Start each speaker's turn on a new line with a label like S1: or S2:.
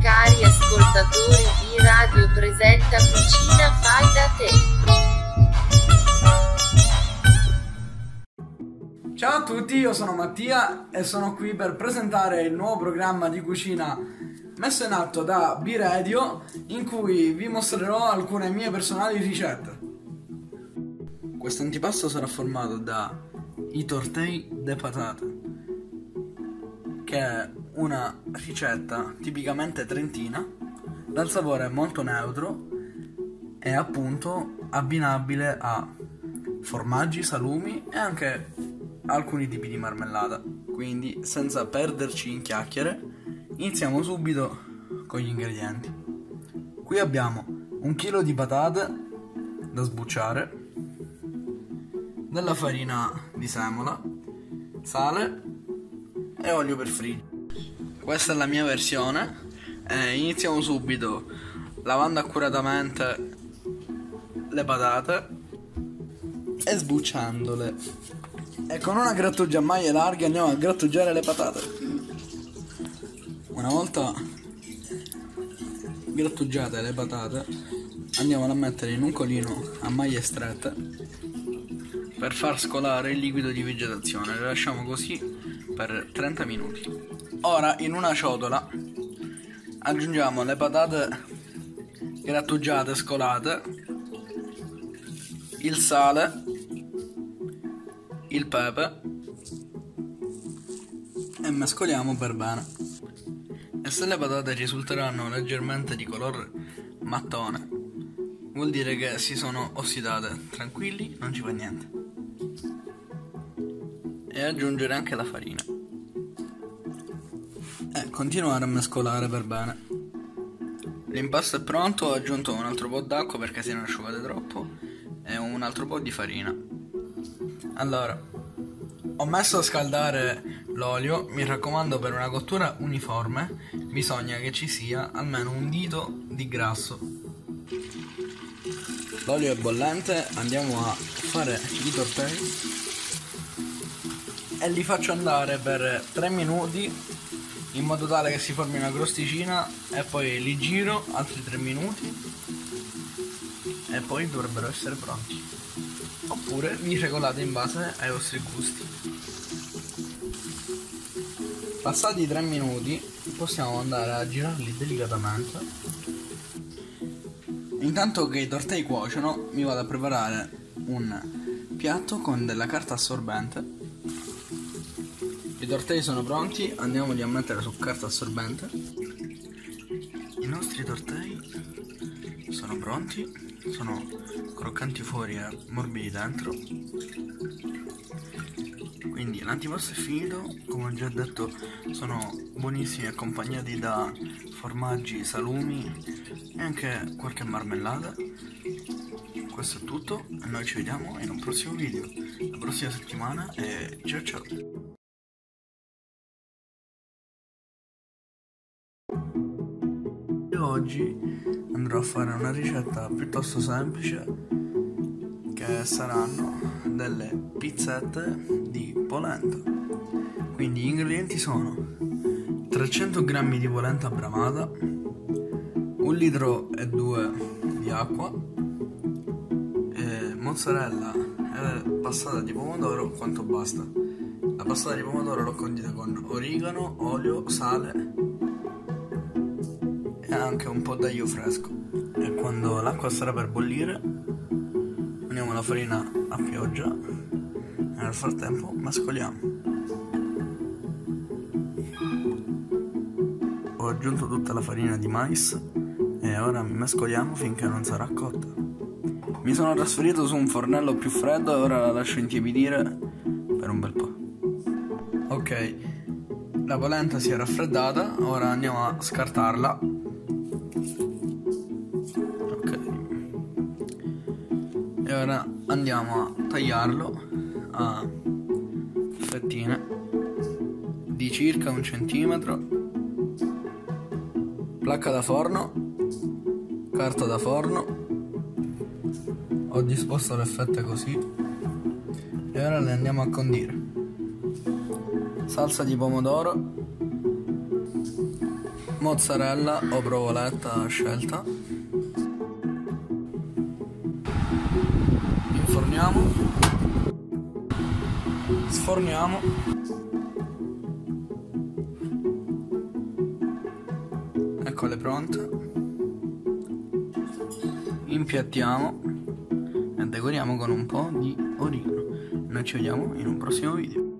S1: Cari ascoltatori di Radio Presenta Cucina Fai da te.
S2: Ciao a tutti, io sono Mattia e sono qui per presentare il nuovo programma di cucina messo in atto da B-Radio in cui vi mostrerò alcune mie personali ricette. Questo antipasto sarà formato da i tortei de patate, che una ricetta tipicamente trentina, dal sapore molto neutro e appunto abbinabile a formaggi, salumi e anche alcuni tipi di marmellata. Quindi, senza perderci in chiacchiere, iniziamo subito con gli ingredienti. Qui abbiamo un chilo di patate da sbucciare, della farina di semola, sale e olio per friggere. Questa è la mia versione. Eh, iniziamo subito lavando accuratamente le patate e sbucciandole. E con una grattugia a maglie larghe andiamo a grattugiare le patate. Una volta grattugiate le patate, andiamo a mettere in un colino a maglie strette per far scolare il liquido di vegetazione. Le lasciamo così per 30 minuti. Ora in una ciotola aggiungiamo le patate grattugiate, scolate, il sale, il pepe e mescoliamo per bene. E se le patate risulteranno leggermente di colore mattone, vuol dire che si sono ossidate. Tranquilli, non ci fa niente. E aggiungere anche la farina e continuare a mescolare per bene. L'impasto è pronto, ho aggiunto un altro po' d'acqua perché se non asciugate troppo e un altro po' di farina. Allora, ho messo a scaldare l'olio, mi raccomando per una cottura uniforme bisogna che ci sia almeno un dito di grasso. L'olio è bollente, andiamo a fare i tortelli e li faccio andare per 3 minuti in modo tale che si formi una crosticina e poi li giro altri 3 minuti e poi dovrebbero essere pronti. Oppure vi regolate in base ai vostri gusti. Passati 3 minuti possiamo andare a girarli delicatamente. Intanto che i tortei cuociono mi vado a preparare un piatto con della carta assorbente tortelli sono pronti, andiamoli a mettere su carta assorbente. I nostri tortelli sono pronti, sono croccanti fuori e morbidi dentro. Quindi l'antipasto è finito, come ho già detto sono buonissimi accompagnati da formaggi, salumi e anche qualche marmellata. Questo è tutto noi ci vediamo in un prossimo video, la prossima settimana e ciao ciao! Oggi andrò a fare una ricetta piuttosto semplice che saranno delle pizzette di polenta. Quindi gli ingredienti sono 300 g di polenta bramata, 1 litro e 2 di acqua, mozzarella e passata di pomodoro quanto basta. La passata di pomodoro l'ho condita con origano, olio, sale e anche un po' d'aglio fresco. E quando l'acqua sarà per bollire, uniamo la farina a pioggia e nel frattempo mescoliamo. Ho aggiunto tutta la farina di mais e ora mescoliamo finché non sarà cotta. Mi sono trasferito su un fornello più freddo e ora la lascio intiepidire per un bel po'. Ok, la polenta si è raffreddata, ora andiamo a scartarla e ora andiamo a tagliarlo a fettine di circa un centimetro. Placca da forno carta da forno. Ho disposto le fette così. E ora le andiamo a condire. Salsa di pomodoro mozzarella o provoletta a scelta. Inforniamo. Sforniamo. Eccole pronte. Impiattiamo e decoriamo con un po' di origano. Noi ci vediamo in un prossimo video.